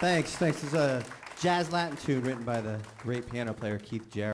Thanks, thanks. Is a jazz Latin tune written by the great piano player Keith Jarrett.